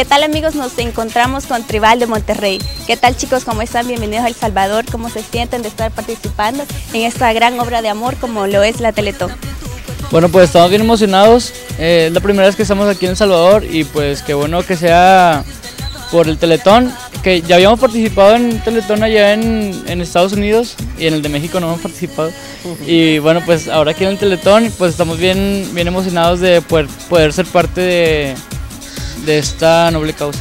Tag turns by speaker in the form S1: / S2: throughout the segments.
S1: ¿Qué tal amigos? Nos encontramos con Tribal de Monterrey. ¿Qué tal chicos? ¿Cómo están? Bienvenidos a El Salvador. ¿Cómo se sienten de estar participando en esta gran obra de amor como lo es la Teletón?
S2: Bueno, pues estamos bien emocionados. Eh, es la primera vez que estamos aquí en El Salvador y pues qué bueno que sea por el Teletón, que ya habíamos participado en Teletón allá en, en Estados Unidos y en el de México no hemos participado. Y bueno, pues ahora aquí en el Teletón, pues estamos bien, bien emocionados de poder, poder ser parte de, de esta noble causa.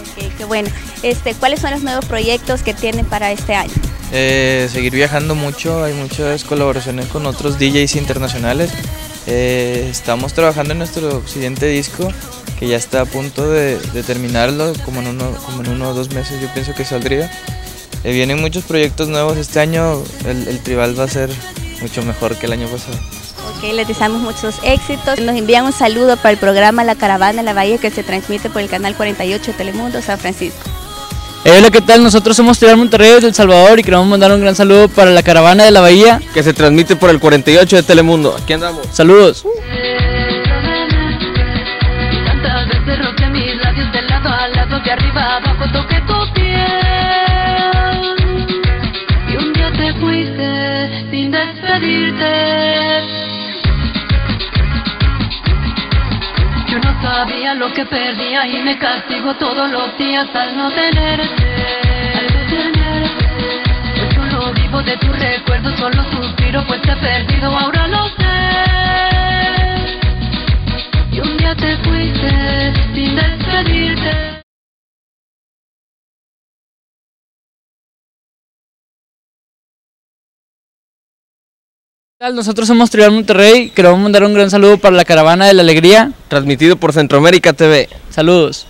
S1: Ok, qué bueno. Este, ¿Cuáles son los nuevos proyectos que tienen para este año?
S3: Eh, seguir viajando mucho, hay muchas colaboraciones con otros DJs internacionales. Eh, estamos trabajando en nuestro siguiente disco que ya está a punto de, de terminarlo, como en, uno, como en uno o dos meses yo pienso que saldría. Eh, vienen muchos proyectos nuevos este año, el, el tribal va a ser mucho mejor que el año pasado.
S1: Ok, les deseamos muchos éxitos. Nos envían un saludo para el programa La Caravana de la Bahía que se transmite por el canal 48 de Telemundo San Francisco.
S2: Eh, hola, ¿qué tal? Nosotros somos Tribal Monterrey desde El Salvador y queremos mandar un gran saludo para la caravana de la Bahía.
S4: que se transmite por el 48 de Telemundo. Aquí andamos.
S2: Saludos.
S5: Y tantas veces sabía lo que perdía y me castigo todos los días al no tenerte.
S2: Nosotros somos Tribal Monterrey, queremos mandar un gran saludo para la caravana de la alegría.
S4: Transmitido por Centroamérica TV.
S2: Saludos.